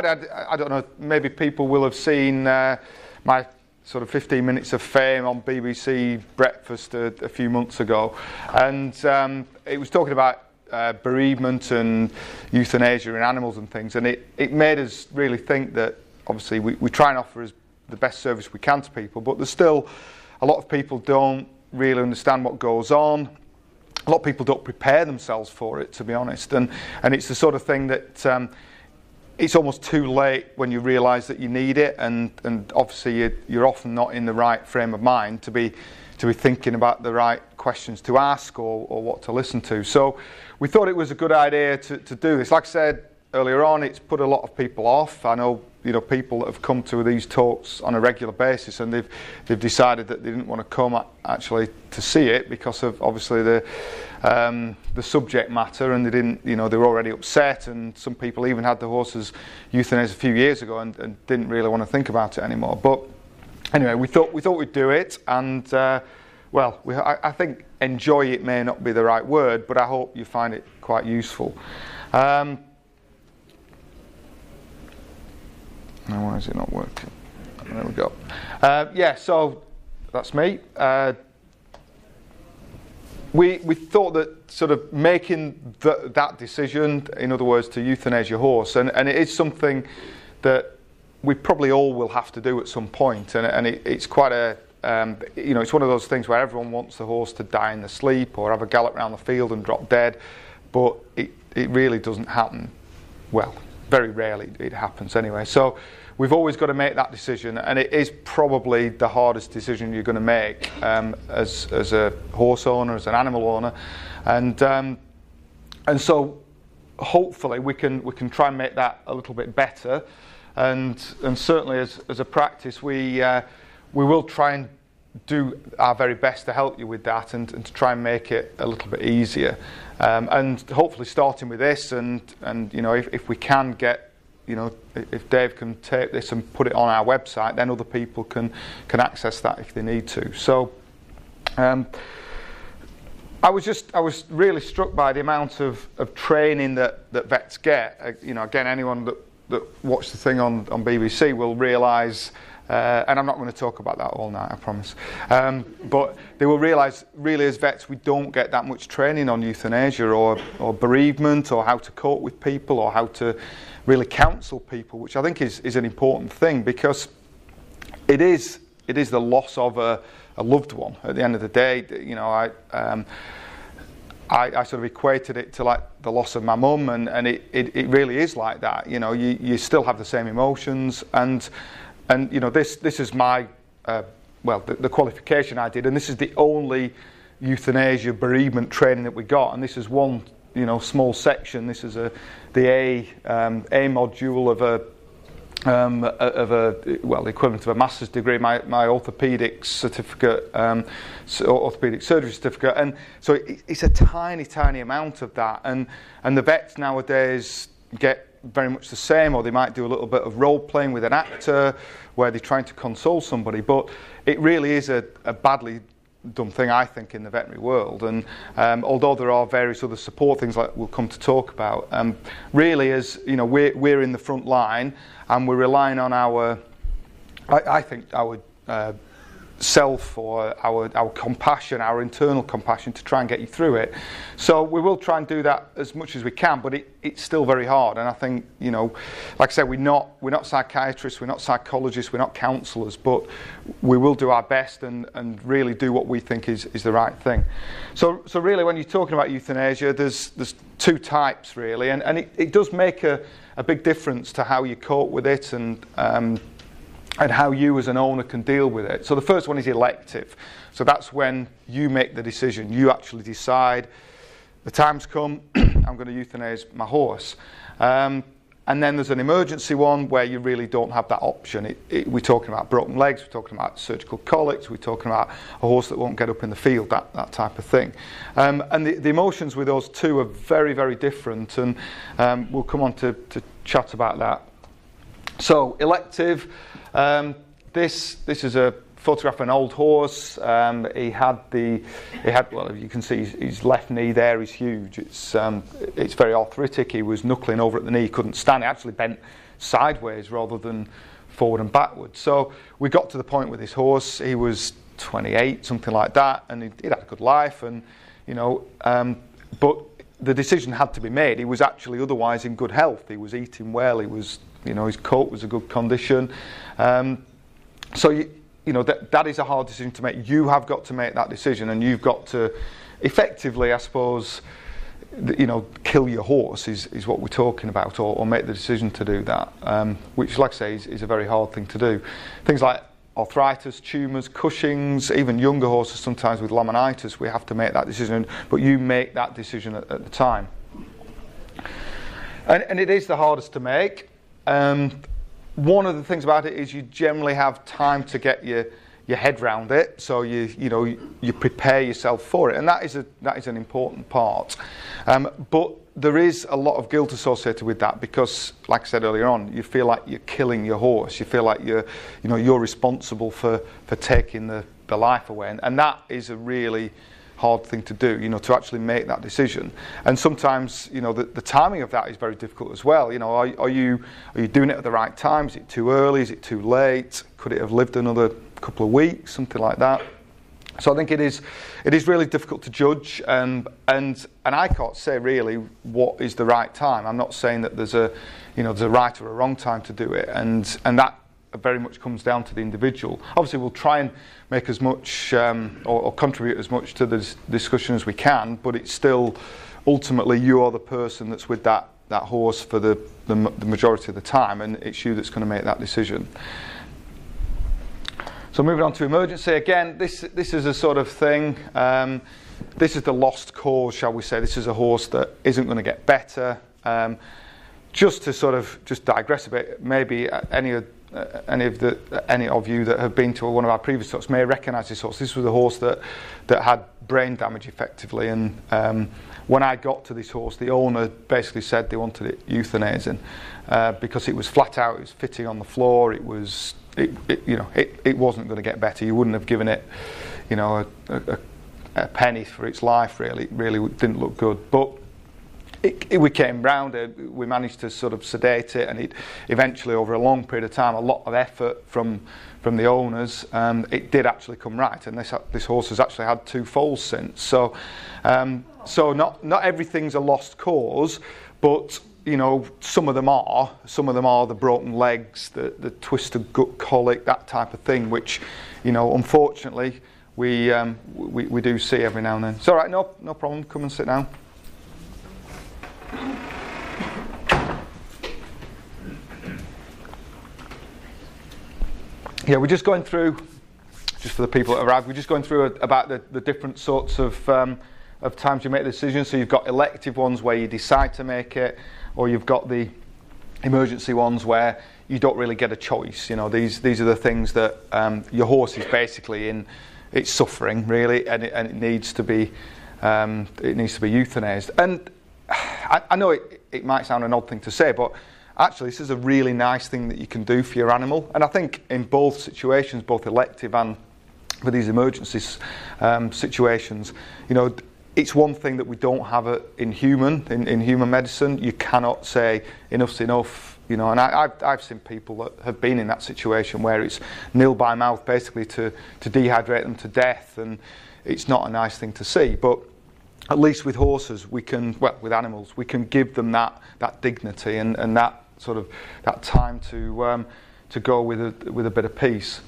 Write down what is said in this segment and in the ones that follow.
decided, I, I, don't know, maybe people will have seen uh, my sort of 15 minutes of fame on BBC Breakfast a, a few months ago. And um, it was talking about uh, bereavement and euthanasia in animals and things. And it, it made us really think that obviously we, we try and offer as the best service we can to people, but there's still a lot of people don't really understand what goes on. A lot of people don't prepare themselves for it, to be honest. And, and it's the sort of thing that um, it's almost too late when you realise that you need it, and, and obviously you're, you're often not in the right frame of mind to be to be thinking about the right questions to ask or, or what to listen to. So we thought it was a good idea to, to do this. Like I said earlier on, it's put a lot of people off. I know you know people that have come to these talks on a regular basis and they've they've decided that they didn't want to come actually to see it because of obviously the um, the subject matter and they didn't you know they were already upset and some people even had the horses euthanized a few years ago and, and didn't really want to think about it anymore but anyway, we thought we thought we'd do it, and uh, well, we, I, I, think enjoy it may not be the right word, but I hope you find it quite useful. Um, now, why is it not working? There we go. Uh, yeah, so that's me. Uh, we, we thought that sort of making the, that decision, in other words, to euthanize your horse, and, and it is something that we probably all will have to do at some point, and, and it, it's quite a um, you know, it's one of those things where everyone wants the horse to die in the sleep or have a gallop around the field and drop dead, but it, it really doesn't happen. Well, very rarely it happens anyway. So we've always got to make that decision, and it is probably the hardest decision you're going to make um, as, as a horse owner, as an animal owner, and um, and so hopefully we can we can try and make that a little bit better. And and certainly as, as a practice we uh, we will try and do our very best to help you with that and, and to try and make it a little bit easier. Um, and hopefully starting with this and and you know if, if we can get you know if Dave can take this and put it on our website then other people can can access that if they need to so um, I was just I was really struck by the amount of, of training that, that vets get. Uh, you know, again, anyone that that watch the thing on, on BBC will realise, uh, and I'm not going to talk about that all night, I promise, um, but they will realise, really, as vets, we don't get that much training on euthanasia or, or bereavement or how to cope with people or how to really counsel people, which I think is, is an important thing because it is, it is the loss of a, a loved one at the end of the day. You know, I. Um, I, I, sort of equated it to like the loss of my mum, and, and it, it, it, really is like that. You know, you, you still have the same emotions, and and you know this this is my uh, well the, the, qualification I did, and this is the only euthanasia bereavement training that we got, and this is one you know small section. This is a the A um, A module of a um, of a well equivalent of a master's degree, my, my orthopedic certificate, um, so orthopedic surgery certificate, and so it, it's a tiny, tiny amount of that, and and the vets nowadays get very much the same, or they might do a little bit of role playing with an actor, where they're trying to console somebody, but it really is a, a badly done thing, I think, in the veterinary world. And um, although there are various other support things like we'll come to talk about, um, really, as you know, we're, we're in the front line and we're relying on our, I, I think, our uh, self or our, our compassion, our internal compassion to try and get you through it. So we will try and do that as much as we can, but it, it's still very hard. And I think, you know, like I said, we're not, we're not psychiatrists, we're not psychologists, we're not counsellors, but we will do our best and, and really do what we think is, is the right thing. So, so really, when you're talking about euthanasia, there's, there's two types really, and, and it, it does make a, a big difference to how you cope with it and um, and how you as an owner can deal with it. So the first one is elective. So that's when you make the decision. You actually decide the time's come, I'm going to euthanize my horse. Um, and then there's an emergency one where you really don't have that option. It, it, we're talking about broken legs, we're talking about surgical colics, we're talking about a horse that won't get up in the field, that, that type of thing. Um, and the, the, emotions with those two are very, very different, and um, we'll come on to, to chat about that. So, elective. Um, this this is a photograph of an old horse. Um, he had the he had well you can see his, his left knee there is huge. It's um, it's very arthritic. He was knuckling over at the knee. He couldn't stand. He actually bent sideways rather than forward and backward. So we got to the point with this horse. He was 28, something like that, and he'd, he'd had a good life, and you know, um, but the decision had to be made. He was actually otherwise in good health. He was eating well. He was, you know, his coat was a good condition. Um, so you, you know that that is a hard decision to make. You have got to make that decision, and you've got to effectively, I suppose, you know, kill your horse is, is what we're talking about, or, or make the decision to do that, um, which, like I say, is, is a very hard thing to do. Things like arthritis, tumours, Cushing's, even younger horses sometimes with laminitis, we have to make that decision, but you make that decision at, at the time. And, and, it is the hardest to make. Um, one of the things about it is you generally have time to get your your head round it, so you you know you, you prepare yourself for it, and that is a that is an important part. Um, but there is a lot of guilt associated with that because, like I said earlier on, you feel like you're killing your horse. You feel like you're you know you're responsible for for taking the the life away, and, and that is a really hard thing to do, you know, to actually make that decision. And sometimes, you know, the, the timing of that is very difficult as well. You know, are, are, you are you doing it at the right time? Is it too early? Is it too late? Could it have lived another couple of weeks, something like that? So I think it is it is really difficult to judge, and and and I can't say really what is the right time. I'm not saying that there's a you know there's a right or a wrong time to do it, and and that very much comes down to the individual. Obviously, we'll try and make as much um, or, or, contribute as much to the discussion as we can, but it's still ultimately you are the person that's with that, that horse for the, the, the majority of the time, and it's you that's going to make that decision. So moving on to emergency again, this this is a sort of thing. Um, this is the lost cause, shall we say? This is a horse that isn't going to get better. Um, just to sort of just digress a bit, maybe any of uh, any of the any of you that have been to one of our previous talks may recognise this horse. This was a horse that that had brain damage effectively, and um, when I got to this horse, the owner basically said they wanted it euthanizing uh, because it was flat out, it was fitting on the floor, it was it, it you know it, it wasn't going to get better. You wouldn't have given it you know a, a, a penny for its life. Really, it really didn't look good, but it, it, we came round it, we managed to sort of sedate it, and it eventually, over a long period of time, a lot of effort from from the owners, um, it did actually come right. And this this horse has actually had two foals since. So, um, so not not everything's a lost cause, but you know some of them are. Some of them are the broken legs, the the twisted gut colic, that type of thing, which, you know, unfortunately. We, um, we, we do see every now and then. It's all right, no, no problem. Come and sit down. Yeah, we're just going through, just for the people that arrived, we're just going through a, about the, the different sorts of, um, of times you make the decision. So you've got elective ones where you decide to make it, or you've got the emergency ones where you don't really get a choice. You know, these these are the things that um, your horse is basically in, it's suffering really, and it, and it needs to be um, it needs to be euthanized. And I, I know it, it might sound an odd thing to say, but actually this is a really nice thing that you can do for your animal. And I think in both situations, both elective and for these emergency um, situations, you know, it's one thing that we don't have it in human, in, in human medicine. You cannot say enough's enough, you know, and I, have I've seen people that have been in that situation where it's nil by mouth basically to, to dehydrate them to death, and it's not a nice thing to see. But at least with horses, we can, well, with animals, we can give them that, that dignity and, and that sort of that time to, um, to go with a, with a bit of peace.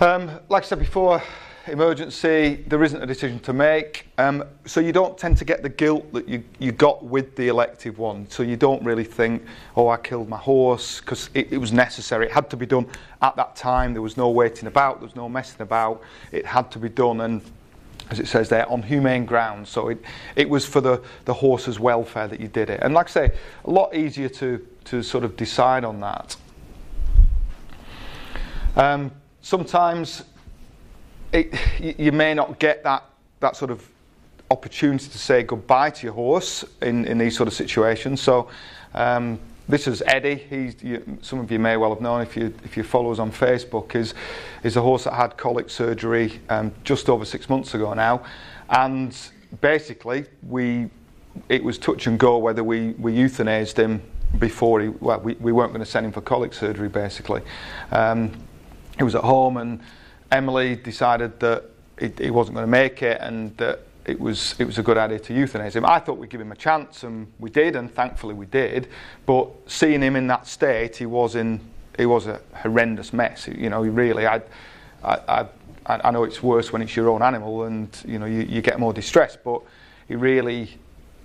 Um, like I said before, emergency, there isn't a decision to make. Um, so you don't tend to get the guilt that you, you got with the elective one. So you don't really think, oh, I killed my horse, because it, it was necessary. It had to be done at that time. There was no waiting about, there was no messing about. It had to be done. And as it says there, on humane grounds. So it, it was for the, the horse's welfare that you did it. And like I say, a lot easier to, to sort of decide on that. Um, sometimes it, you may not get that, that sort of opportunity to say goodbye to your horse in, in these sort of situations. So um, this is Eddie. He's, you, some of you may well have known if you if you follow us on Facebook. is is a horse that had colic surgery um, just over six months ago now, and basically we it was touch and go whether we we euthanized him before he, well, we, we weren't going to send him for colic surgery basically. Um, he was at home and Emily decided that he, he wasn't going to make it and that it was it was a good idea to euthanize him. I thought we'd give him a chance, and we did, and thankfully we did. But seeing him in that state, he was in he was a horrendous mess. You know, he really I I, I, I know it's worse when it's your own animal, and you know you, you get more distress. But he really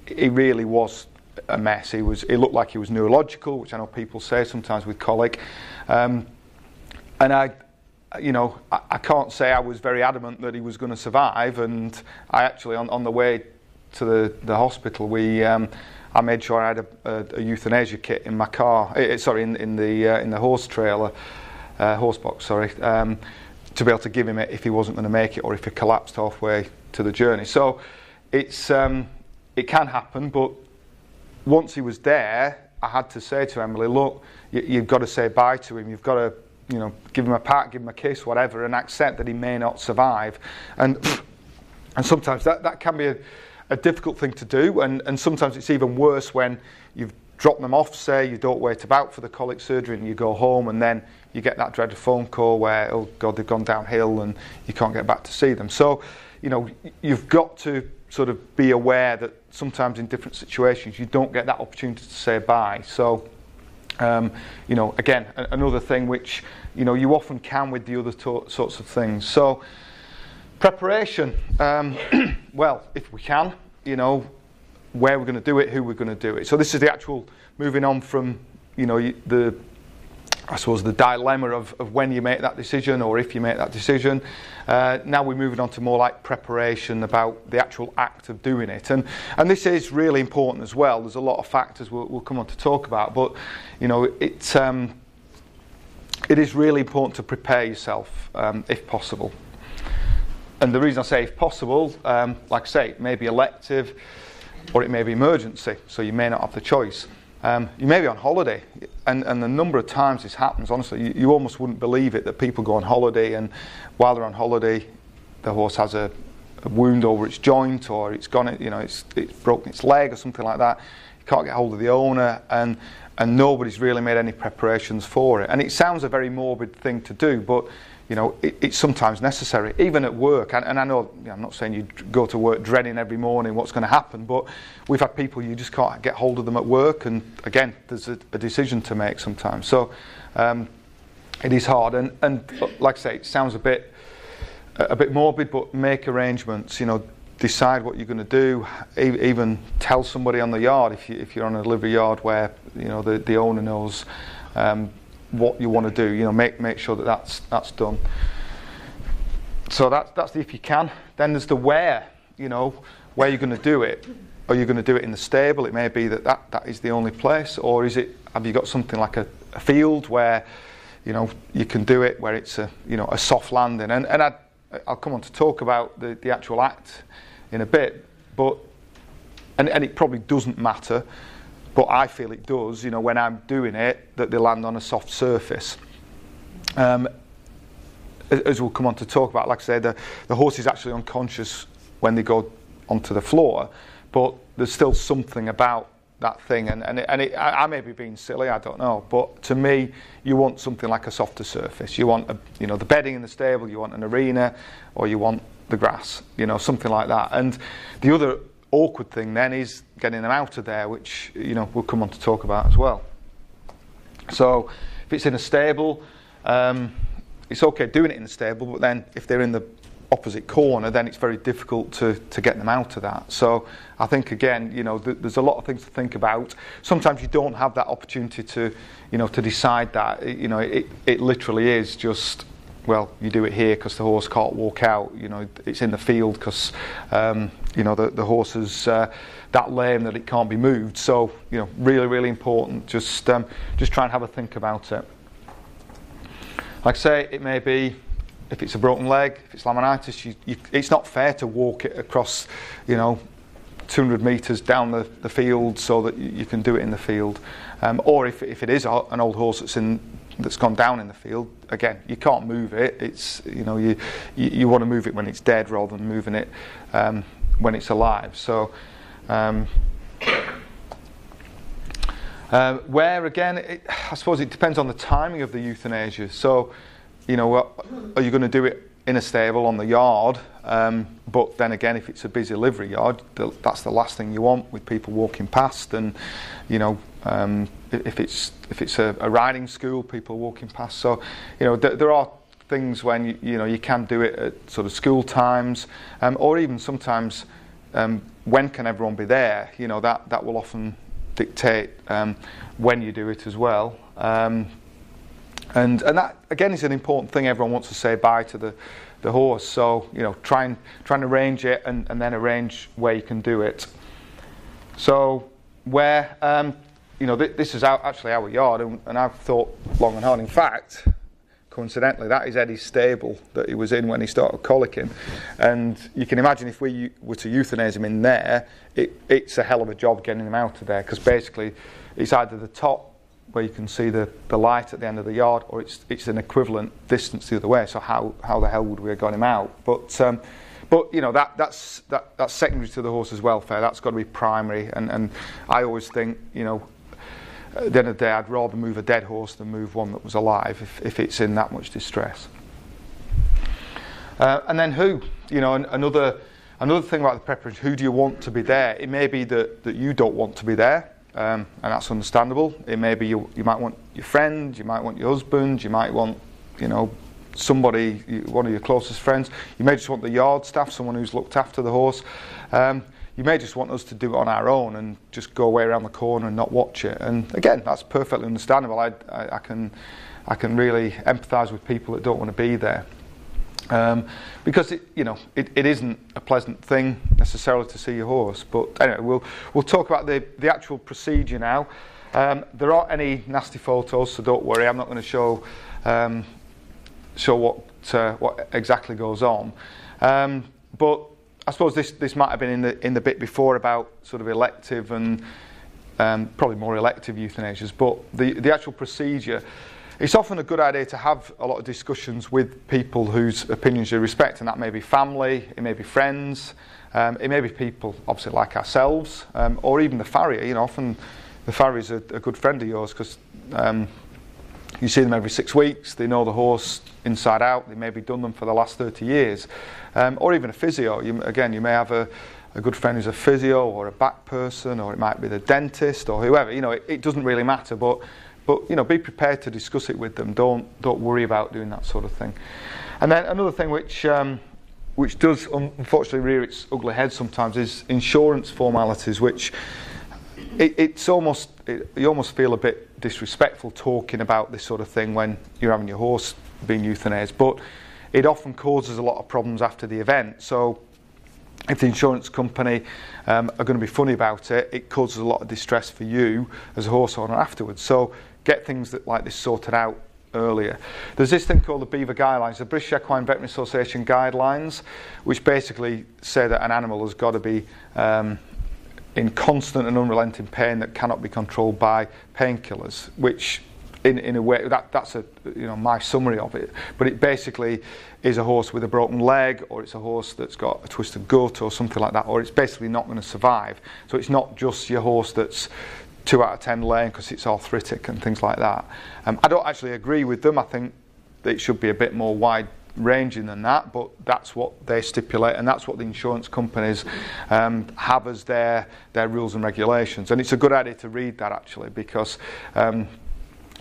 he really was a mess. He was. It looked like he was neurological, which I know people say sometimes with colic. Um, and I, you know, I, I, can't say I was very adamant that he was going to survive. And I actually, on, on the way to the, the hospital, we. Um, I made sure I had a, a, a euthanasia kit in my car. Uh, sorry, in, in the uh, in the horse trailer, uh, horse box. Sorry, um, to be able to give him it if he wasn't going to make it or if he collapsed halfway to the journey. So, it's um, it can happen, but once he was there, I had to say to Emily, look, you, have got to say bye to him. You've got to, you know, give him a pat, give him a kiss, whatever, and accept that he may not survive. And and sometimes that, that can be a, a difficult thing to do, and, and sometimes it's even worse when you've dropped them off, say, you don't wait about for the colic surgery and you go home, and then you get that dreaded phone call where, oh God, they've gone downhill and you can't get back to see them. So, you know, you've got to sort of be aware that sometimes in different situations you don't get that opportunity to say bye. So, um, you know, again, another thing which you know you often can with the other to- sorts of things. So, preparation. Um, well, if we can, you know, where we're going to do it, who we're going to do it. So this is the actual moving on from you know the I suppose, the dilemma of, of when you make that decision or if you make that decision. Uh, now we're moving on to more like preparation about the actual act of doing it. And, and this is really important as well. There's a lot of factors we'll, we'll come on to talk about, but you know, it, um, it is really important to prepare yourself um, if possible. And the reason I say if possible, um, like I say, it may be elective or it may be emergency, so you may not have the choice. Um, you may be on holiday, and, and the number of times this happens, honestly, you, you, almost wouldn't believe it that people go on holiday, and while they're on holiday, the horse has a, a wound over its joint, or it's gone, you know, it's, it's broken its leg, or something like that. You can't get hold of the owner, and and nobody's really made any preparations for it. And it sounds a very morbid thing to do, but you know, it, it's sometimes necessary, even at work. And, and I know, you know, I'm not saying you go to work dreading every morning what's going to happen, but we've had people you just can't get hold of them at work, and again, there's a, a decision to make sometimes. So um, it is hard, and, and like I say, it sounds a bit a bit morbid, but make arrangements. You know, decide what you're going to do. Even tell somebody on the yard if you if you're on a delivery yard where you know the the owner knows. Um, what you want to do. You know, make make sure that that's that's done. So that's that's the if you can. Then there's the where. You know, where you're going to do it. Are you going to do it in the stable? It may be that that, that is the only place, or is it? Have you got something like a, a field where, you know, you can do it where it's a you know a soft landing? And and I, I'll come on to talk about the, the actual act in a bit, but and, and it probably doesn't matter but I feel it does, you know, when I'm doing it, that they land on a soft surface. Um, as we'll come on to talk about, like I said, the, the horse is actually unconscious when they go onto the floor, but there's still something about that thing, and, and, it, and it, I, I, may be being silly, I don't know, but to me, you want something like a softer surface. You want, a, you know, the bedding in the stable, you want an arena, or you want the grass, you know, something like that. And the other awkward thing then is getting them out of there, which you know we'll come on to talk about as well. So if it's in a stable, um, it's okay doing it in the stable, but then if they're in the opposite corner, then it's very difficult to, to get them out of that. So I think again, you know, th- there's a lot of things to think about. Sometimes you don't have that opportunity to, you know, to decide that. You know, it, it literally is just well, you do it here because the horse can't walk out. You know, it's in the field because um, you know the, the horse is uh, that lame that it can't be moved. So you know, really, really important. Just um, just try and have a think about it. Like I say, it may be if it's a broken leg, if it's laminitis, you, you, it's not fair to walk it across, you know, 200 metres down the, the field so that you, can do it in the field. Um, or if, if it is an old horse that's in that's gone down in the field. Again, you can't move it. It's you know you you, you want to move it when it's dead rather than moving it um, when it's alive. So. Um, Um, where again, it, I suppose it depends on the timing of the euthanasia. So, you know, are you going to do it in a stable on the yard? Um, but then again, if it's a busy livery yard, the, that's the last thing you want with people walking past, and you know, um, if it's if it's a, a, riding school, people walking past. So, you know, th- there are things when you, you know you can do it at sort of school times, um, or even sometimes um, when can everyone be there? You know, that that will often dictate um, when you do it as well. And and that again is an important thing. Everyone wants to say bye to the the horse. So you know, try and try and arrange it, and, and then arrange where you can do it. So where um, you know th- this is our, actually our yard, and, and I've thought long and hard. In fact, coincidentally, that is Eddie's stable that he was in when he started colicking. And you can imagine if we were to euthanize him in there, it, it's a hell of a job getting him out of there because basically it's either the top where you can see the, the light at the end of the yard or it's, it's an equivalent distance the other way. So how, how the hell would we have got him out? But, um, but you know, that, that's, that, that's secondary to the horse's welfare. That's got to be primary. And, and I always think, you know, at the end of the day, I'd rather move a dead horse than move one that was alive if, if it's in that much distress. Uh, and then who? You know, another another thing about the preparation: who do you want to be there? It may be that, that you don't want to be there, um, and that's understandable. It may be you, you might want your friend, you might want your husband, you might want, you know, somebody, one of your closest friends. You may just want the yard staff, someone who's looked after the horse. Um, you may just want us to do it on our own and just go away around the corner and not watch it. And again, that's perfectly understandable. I, I, I can, I can really empathise with people that don't want to be there. Um, because it, you know, it, it isn't a pleasant thing necessarily to see your horse. But anyway, we'll we'll talk about the, the actual procedure now. Um, there aren't any nasty photos, so don't worry. I'm not going to show um, show what uh, what exactly goes on. Um, but I suppose this, this might have been in the, in the bit before about sort of elective and um, probably more elective euthanasias, but the, the actual procedure, it's often a good idea to have a lot of discussions with people whose opinions you respect, and that may be family, it may be friends, um, it may be people obviously like ourselves, um, or even the farrier. You know, often the farrier is a, a good friend of yours because um, you see them every six weeks, they know the horse inside out, they may maybe done them for the last 30 years. Um, or even a physio. You, again, you may have a, a good friend who's a physio or a back person, or it might be the dentist or whoever. You know, it, it doesn't really matter, but but you know, be prepared to discuss it with them. Don't don't worry about doing that sort of thing. And then another thing which um, which does unfortunately rear its ugly head sometimes is insurance formalities, which it, it's almost it, you almost feel a bit disrespectful talking about this sort of thing when you're having your horse being euthanized, but it often causes a lot of problems after the event. So if the insurance company um, are going to be funny about it, it causes a lot of distress for you as a horse owner afterwards. So get things that like this sorted out earlier. There's this thing called the BEVA guidelines, the British Equine Veterinary Association guidelines, which basically say that an animal has got to be um, in constant and unrelenting pain that cannot be controlled by painkillers, which in, in a way that that's a you know my summary of it but it basically is a horse with a broken leg or it's a horse that's got a twisted gut or something like that or it's basically not going to survive so it's not just your horse that's two out of ten lane because it's arthritic and things like that um, I don't actually agree with them I think it should be a bit more wide ranging than that, but that's what they stipulate, and that's what the insurance companies um, have as their their rules and regulations. And it's a good idea to read that actually, because um,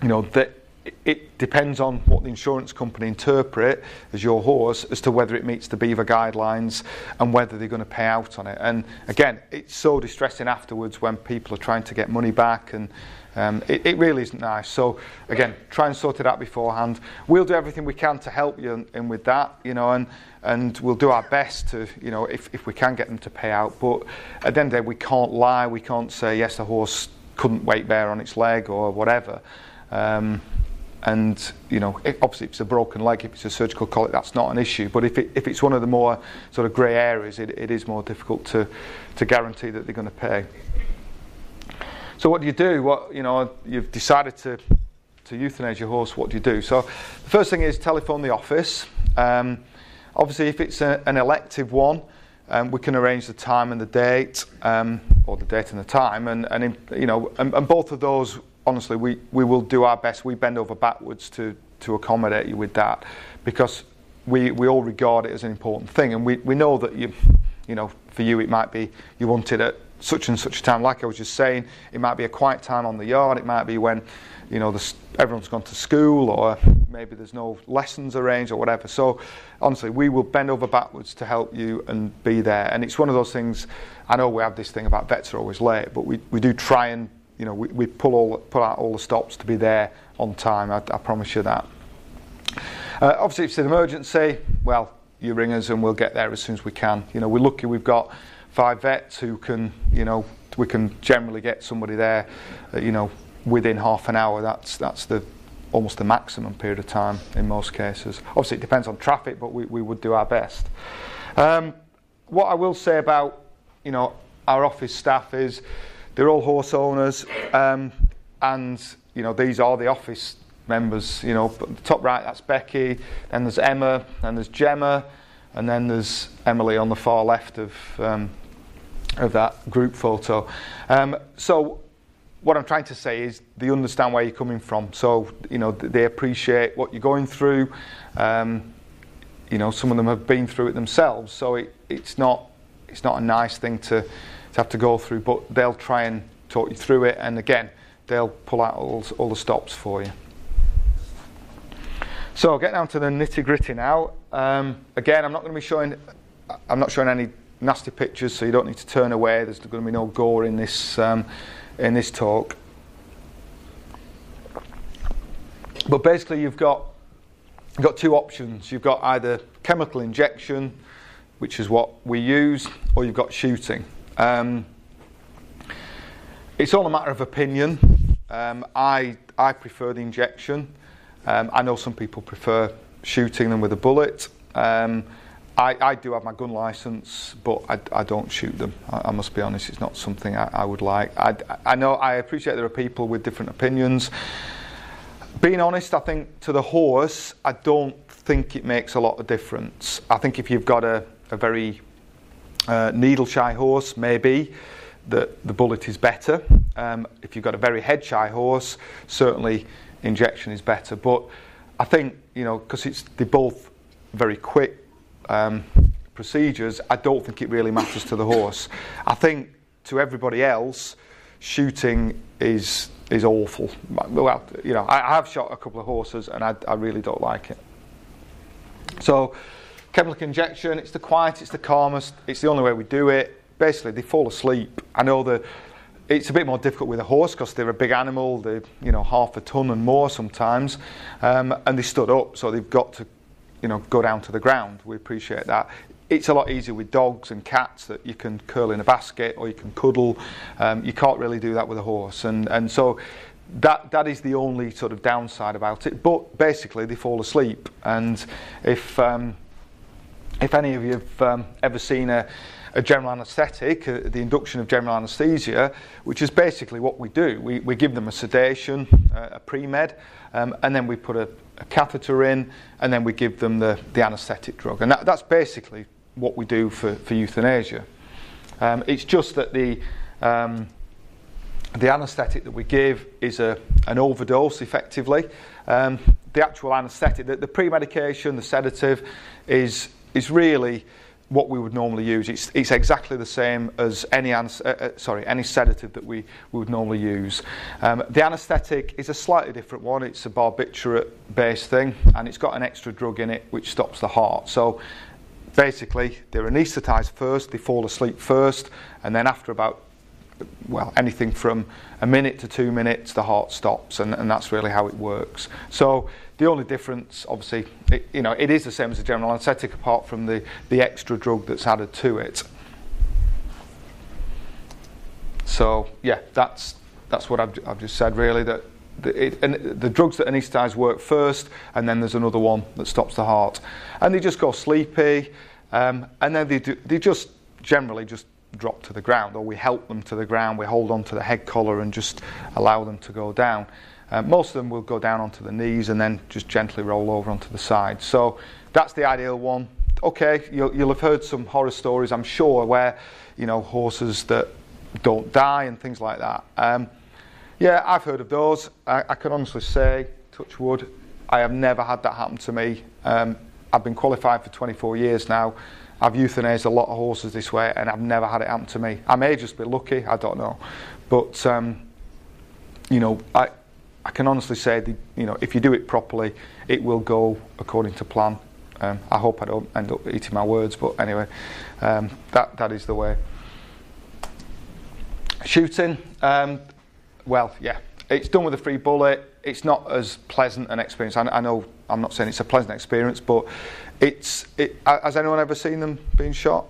you know, that it depends on what the insurance company interpret as your horse as to whether it meets the BEVA guidelines and whether they're going to pay out on it. And again, it's so distressing afterwards when people are trying to get money back and um, it, it, really isn't nice. So again, try and sort it out beforehand. We'll do everything we can to help you in, in with that, you know, and and we'll do our best to, you know, if, if we can get them to pay out. But at the end of the day, we can't lie. We can't say yes, the horse couldn't weight bear on its leg or whatever. Um, and you know, it, obviously, if it's a broken leg, if it's a surgical colic, that's not an issue. But if, it, if it's one of the more sort of grey areas, it, it is more difficult to, to guarantee that they're going to pay. So what do you do? What you know, you've decided to to euthanize your horse. What do you do? So the first thing is telephone the office. Um, obviously, if it's a, an elective one, um, we can arrange the time and the date, um, or the date and the time, and, and in, you know, and, and, both of those, honestly, we, we will do our best. We bend over backwards to, to accommodate you with that, because we, we all regard it as an important thing, and we, we know that you, you know, for you it might be you want it at such and such a time. Like I was just saying, it might be a quiet time on the yard. It might be when, you know, the, everyone's gone to school, or maybe there's no lessons arranged or whatever. So, honestly, we will bend over backwards to help you and be there. And it's one of those things. I know we have this thing about vets are always late, but we, we do try and you know we, we pull all pull out all the stops to be there on time. I, I promise you that. Uh, obviously, if it's an emergency, well, you ring us and we'll get there as soon as we can. You know, we're lucky we've got five vets who can, you know, we can generally get somebody there, uh, you know, within half an hour. That's that's the almost the maximum period of time in most cases. Obviously, it depends on traffic, but we, we would do our best. Um, what I will say about, you know, our office staff is they're all horse owners, um, and you know these are the office members. You know, top right that's Becky, then there's Emma, then there's Gemma, and then there's Emily on the far left of um, of that group photo. Um, so what I'm trying to say is they understand where you're coming from. So you know they appreciate what you're going through. Um, you know some of them have been through it themselves, so it, it's not it's not a nice thing to, to have to go through. But they'll try and talk you through it, and again they'll pull out all, all the stops for you. So get down to the nitty gritty now. Um, again, I'm not going to be showing. I'm not showing any nasty pictures, so you don't need to turn away. There's going to be no gore in this um, in this talk. But basically, you've got you've got two options. You've got either chemical injection, which is what we use, or you've got shooting. Um, it's all a matter of opinion. Um, I I prefer the injection. Um, I know some people prefer shooting them with a bullet. Um, I, I, do have my gun license, but I, I don't shoot them. I, I, must be honest, it's not something I, would like. I, I, know I appreciate there are people with different opinions. Being honest, I think to the horse, I don't think it makes a lot of difference. I think if you've got a, a very uh, needle shy horse, maybe that the bullet is better. Um, if you've got a very head shy horse, certainly injection is better. But I think you know because it's they're both very quick um, procedures. I don't think it really matters to the horse. I think to everybody else, shooting is is awful. Well, you know, I, have shot a couple of horses and I, I really don't like it. So, chemical injection, it's the quietest, it's the calmest, it's the only way we do it. Basically, they fall asleep. I know that it's a bit more difficult with a horse because they're a big animal. They're you know half a ton and more sometimes, um, and they stood up, so they've got to you know go down to the ground. We appreciate that. It's a lot easier with dogs and cats that you can curl in a basket or you can cuddle. Um, you can't really do that with a horse, and and so that that is the only sort of downside about it. But basically, they fall asleep, and if um, if any of you have um, ever seen a, a general anaesthetic, uh, the induction of general anaesthesia, which is basically what we do. We, we give them a sedation, uh, a pre-med, um, and then we put a, a catheter in, and then we give them the, the anaesthetic drug. And that, that's basically what we do for, for euthanasia. Um, it's just that the, um, the anaesthetic that we give is a, an overdose, effectively. Um, the actual anaesthetic, the, the pre-medication, the sedative, is is really what we would normally use. It's, it's exactly the same as any, uh, uh, sorry, any sedative that we, we would normally use. Um, the anaesthetic is a slightly different one. It's a barbiturate based thing and it's got an extra drug in it which stops the heart. So basically, they're anaesthetised first, they fall asleep first, and then after about well, anything from a minute to two minutes, the heart stops, and, and that's really how it works. So the only difference, obviously, it, you know, it is the same as a general anaesthetic, apart from the, the extra drug that's added to it. So yeah, that's that's what I've, I've just said really. That the, it, and the drugs that anaesthetise work first, and then there's another one that stops the heart, and they just go sleepy, um, and then they do, they just generally just drop to the ground, or we help them to the ground. We hold on to the head collar and just allow them to go down. Uh, most of them will go down onto the knees and then just gently roll over onto the side. So that's the ideal one. okay, you'll, you'll have heard some horror stories, I'm sure, where you know horses that don't die and things like that. Um, yeah, I've heard of those. I, I, can honestly say, touch wood, I have never had that happen to me. Um, I've been qualified for 24 years now. I've euthanized a lot of horses this way, and I've never had it happen to me. I may just be lucky, I don't know, but um, you know, I I can honestly say, that, you know, if you do it properly, it will go according to plan. Um, I hope I don't end up eating my words, but anyway, um, that that is the way. Shooting, um, well, yeah, it's done with a free bullet. It's not as pleasant an experience. I, I know I'm not saying it's a pleasant experience, but it's. It, has anyone ever seen them being shot?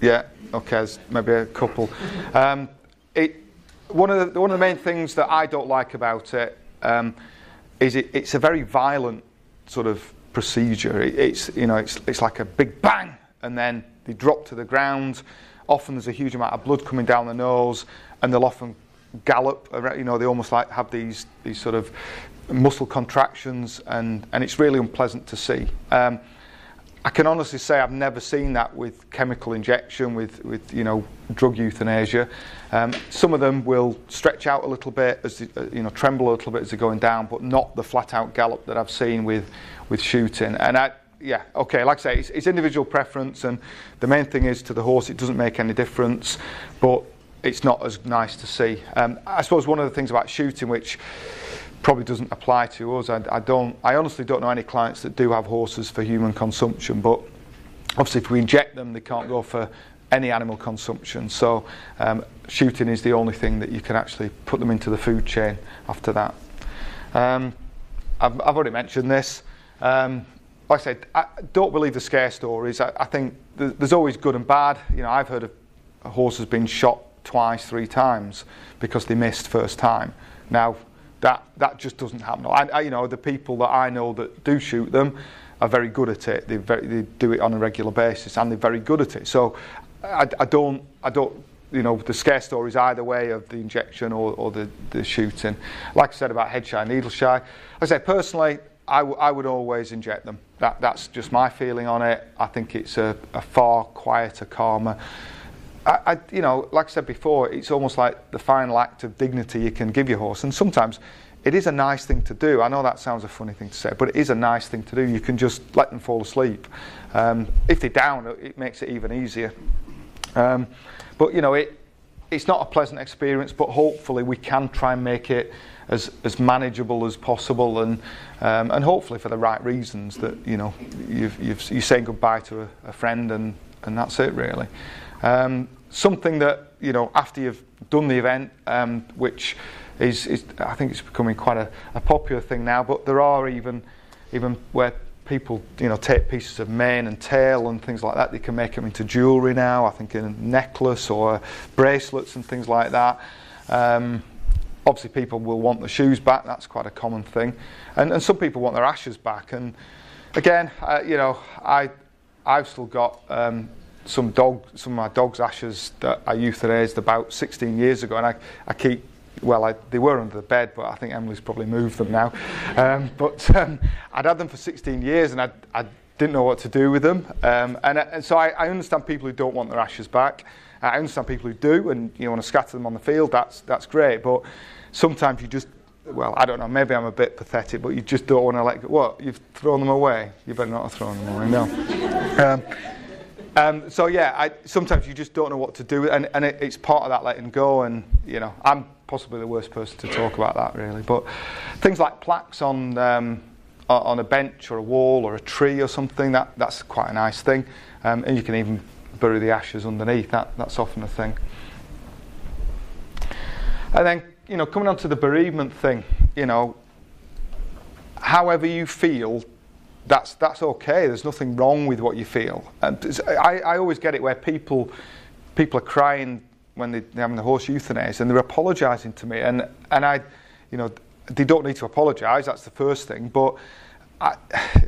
Yeah. Okay. maybe a couple. Um, it. One of the one of the main things that I don't like about it um, is it, it's a very violent sort of procedure. It, it's you know it's it's like a big bang and then they drop to the ground often there's a huge amount of blood coming down the nose, and they'll often gallop. You know, they almost like have these these sort of muscle contractions, and and it's really unpleasant to see. Um, I can honestly say I've never seen that with chemical injection, with, with you know drug euthanasia. Um, some of them will stretch out a little bit, as they, uh, you know, tremble a little bit as they're going down, but not the flat-out gallop that I've seen with with shooting. And I, yeah, okay, like I say, it's, it's, individual preference, and the main thing is to the horse, it doesn't make any difference, but it's not as nice to see. Um, I suppose one of the things about shooting, which probably doesn't apply to us, I, I, don't, I honestly don't know any clients that do have horses for human consumption, but obviously if we inject them, they can't go for any animal consumption. So um, shooting is the only thing that you can actually put them into the food chain after that. Um, I've, I've, already mentioned this. Um, like I said, I don't believe the scare stories. I, I think th- there's always good and bad. You know, I've heard of a horse has been shot twice, three times because they missed first time. Now, that that just doesn't happen. I, I, you know, the people that I know that do shoot them are very good at it. They, very, they do it on a regular basis, and they're very good at it. So, I, I don't, I don't, you know, the scare stories either way of the injection or, or the, the shooting. Like I said about head shy, needle shy. I say personally, I, w- I would always inject them. That, that's just my feeling on it. I think it's a, a far quieter, calmer. I, I, you know, like I said before, it's almost like the final act of dignity you can give your horse. And sometimes it is a nice thing to do. I know that sounds a funny thing to say, but it is a nice thing to do. You can just let them fall asleep. Um, if they're down, it makes it even easier. Um, but you know, it, it's not a pleasant experience, but hopefully we can try and make it as, as manageable as possible and, um, and hopefully for the right reasons that, you know, you've, you've, you're saying goodbye to a, a friend and, and that's it really. Um, something that, you know, after you've done the event, um, which is, is, I think it's becoming quite a, a popular thing now, but there are even, even where people you know take pieces of mane and tail and things like that they can make them into jewelry now i think in a necklace or bracelets and things like that um, obviously people will want the shoes back. That's quite a common thing, and, and some people want their ashes back. And again, uh, you know, I I've still got um, some dog some of my dog's ashes that I euthanized about 16 years ago, and I, I keep. Well, I, they were under the bed, but I think Emily's probably moved them now. Um, but um, I'd had them for 16 years, and I, I didn't know what to do with them. Um, and, and, so I, I, understand people who don't want their ashes back. I understand people who do, and you want to scatter them on the field. That's that's great. But sometimes you just, well, I don't know, maybe I'm a bit pathetic, but you just don't want to let go. What? You've thrown them away? You better not have thrown them away, no. um, um, so yeah, I, sometimes you just don't know what to do, and, and it, it's part of that letting go. And you know, I'm possibly the worst person to talk about that, really. But things like plaques on um, on a bench or a wall or a tree or something, that that's quite a nice thing. Um, and you can even bury the ashes underneath. That that's often a thing. And then you know, coming on to the bereavement thing, you know, however you feel, that's that's okay. There's nothing wrong with what you feel. And I, I always get it where people people are crying when they, are having the horse euthanized and they're apologising to me, and and I, you know, they don't need to apologise. That's the first thing, but. I,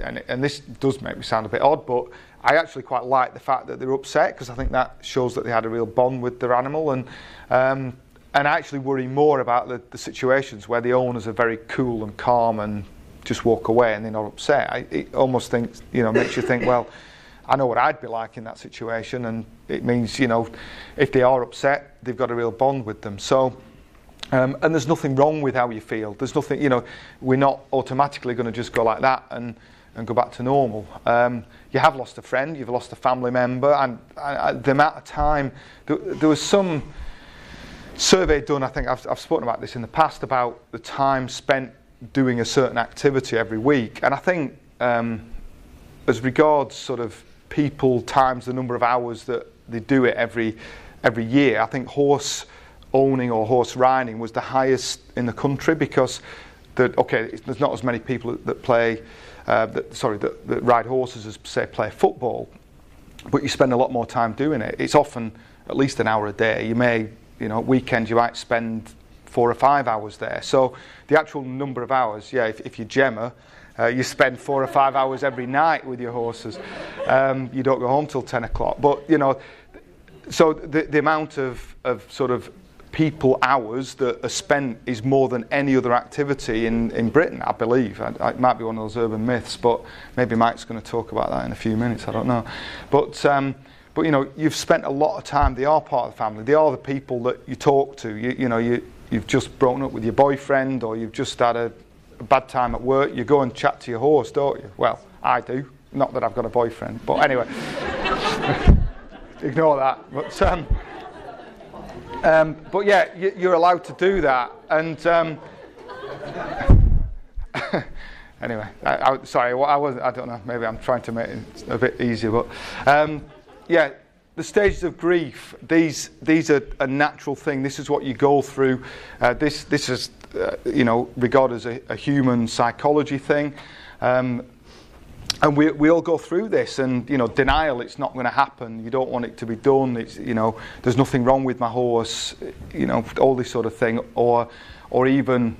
and, and this does make me sound a bit odd, but I actually quite like the fact that they're upset because I think that shows that they had a real bond with their animal, and um, and I actually worry more about the, the situations where the owners are very cool and calm and just walk away and they're not upset. I, it almost thinks, you know, makes you think, well, I know what I'd be like in that situation, and it means, you know, if they are upset, they've got a real bond with them. So, um, and there's nothing wrong with how you feel. There's nothing, you know, we're not automatically going to just go like that and, and go back to normal. Um, you have lost a friend, you've lost a family member, and, and the amount of time, there, there, was some survey done, I think I've, I've spoken about this in the past, about the time spent doing a certain activity every week. And I think, um, as regards sort of people times the number of hours that they do it every every year, I think horse owning or horse riding was the highest in the country because that okay, there's not as many people that play, uh, that, sorry, that, that ride horses as say play football, but you spend a lot more time doing it. It's often at least an hour a day. You may, you know, weekends you might spend four or five hours there. So the actual number of hours, yeah, if, if you're Gemma, uh, you spend four or five hours every night with your horses. Um, you don't go home till 10 o'clock. But, you know, so the, the amount of, of sort of people hours that are spent is more than any other activity in, in Britain, I believe. I, I, it might be one of those urban myths, but maybe Mike's going to talk about that in a few minutes. I don't know. But, um, but you know, you've spent a lot of time. They are part of the family. They are the people that you talk to. You, you know, you, you've just broken up with your boyfriend or you've just had a, a bad time at work. You go and chat to your horse, don't you? Well, I do. Not that I've got a boyfriend, but anyway. Ignore that. But um, um, but yeah, you, are allowed to do that. And um, anyway, I, I, sorry, I was I don't know. Maybe I'm trying to make it a bit easier, but um, yeah, the stages of grief. These these are a natural thing. This is what you go through. Uh, this this is uh, you know regarded as a, a human psychology thing. Um, and we, we all go through this and you know denial it's not going to happen you don't want it to be done it's you know there's nothing wrong with my horse you know all this sort of thing or or even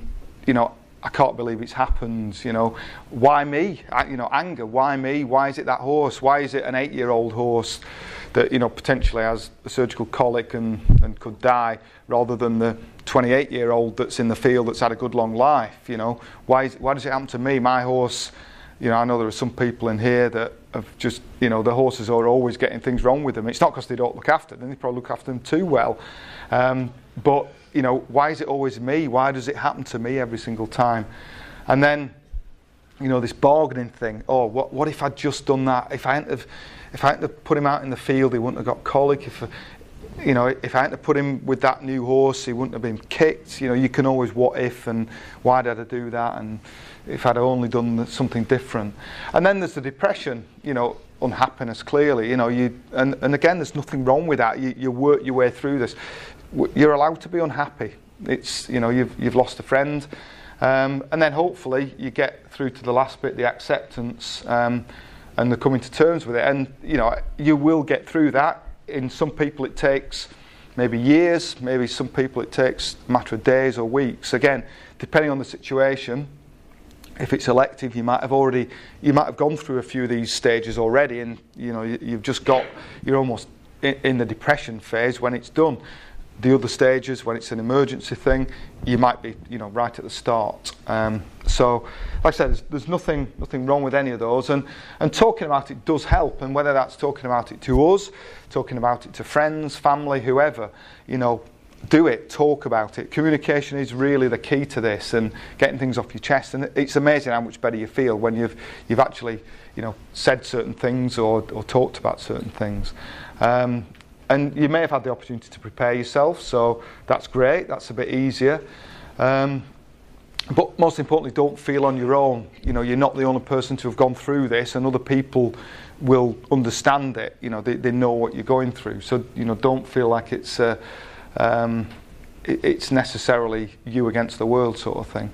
you know I can't believe it's happened you know why me you know anger why me why is it that horse why is it an 8 year old horse that you know potentially has a surgical colic and, and could die rather than the 28 year old that's in the field that's had a good long life you know why is, why does it happen to me my horse you know, I know there are some people in here that have just, you know, the horses are always getting things wrong with them. It's not because they don't look after them; they probably look after them too well. Um, but you know, why is it always me? Why does it happen to me every single time? And then, you know, this bargaining thing. Oh, what, what if I'd just done that? If I hadn't have, if I hadn't have put him out in the field, he wouldn't have got colic. If you know, if I hadn't have put him with that new horse, he wouldn't have been kicked. You know, you can always what if and why did I do that and if I'd only done something different. And then there's the depression, you know, unhappiness clearly, you know, you, and, and again, there's nothing wrong with that. You, you work your way through this. You're allowed to be unhappy. It's, you know, you've, you've lost a friend. Um, and then hopefully you get through to the last bit, the acceptance, um, and the coming to terms with it. And, you know, you will get through that. In some people it takes maybe years, maybe some people it takes a matter of days or weeks. Again, depending on the situation, if it's elective, you might have already, you might have gone through a few of these stages already, and you know you've just got, you're almost in the depression phase when it's done. The other stages, when it's an emergency thing, you might be, you know, right at the start. Um, so, like I said, there's, there's, nothing, nothing wrong with any of those, and and talking about it does help. And whether that's talking about it to us, talking about it to friends, family, whoever, you know, do it, talk about it. Communication is really the key to this and getting things off your chest. And it's amazing how much better you feel when you've, you've actually you know, said certain things or, or talked about certain things. Um, and you may have had the opportunity to prepare yourself, so that's great, that's a bit easier. Um, but most importantly, don't feel on your own. You know, you're not the only person to have gone through this, and other people will understand it. You know, they, they know what you're going through. So, you know, don't feel like it's. Uh, um, it, it's necessarily you against the world sort of thing.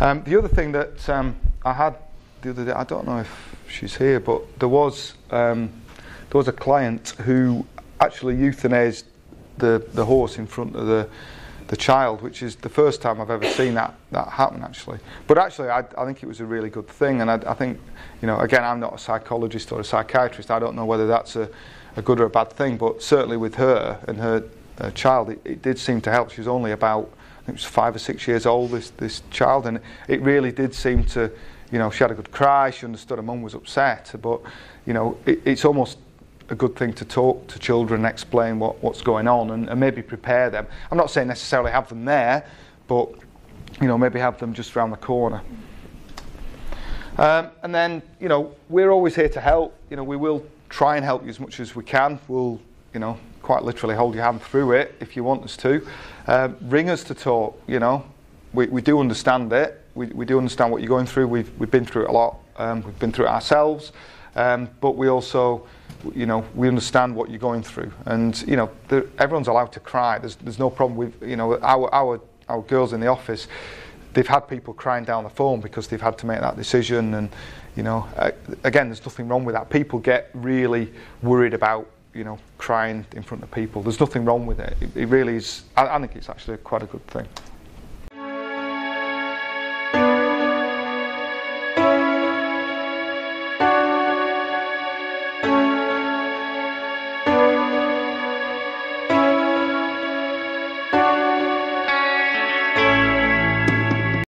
Um, the other thing that um, I had the other day, I don't know if she's here, but there was um, there was a client who actually euthanized the, the horse in front of the the child, which is the first time I've ever seen that that happen actually. But actually, I, I think it was a really good thing, and I, I, think, you know, again, I'm not a psychologist or a psychiatrist. I don't know whether that's a, a good or a bad thing, but certainly with her and her child, it, it, did seem to help. She was only about, I think it was five or six years old. This this child, and it really did seem to, you know, she had a good cry. She understood her mum was upset, but you know, it, it's almost a good thing to talk to children, explain what, what's going on, and, and maybe prepare them. I'm not saying necessarily have them there, but you know, maybe have them just around the corner. Um, and then, you know, we're always here to help. You know, we will try and help you as much as we can. We'll, you know, quite literally hold your hand through it if you want us to. Uh, ring us to talk, you know. We, we do understand it. We, we do understand what you're going through. We've, we've been through it a lot. Um, we've been through it ourselves. Um, but we also, you know, we understand what you're going through. And, you know, everyone's allowed to cry. There's, there's no problem with, you know, our, our, our girls in the office they've had people crying down the phone because they've had to make that decision. And you know, uh, again, there's nothing wrong with that. People get really worried about you know crying in front of people. There's nothing wrong with it. It, it really is. I, I think it's actually quite a good thing.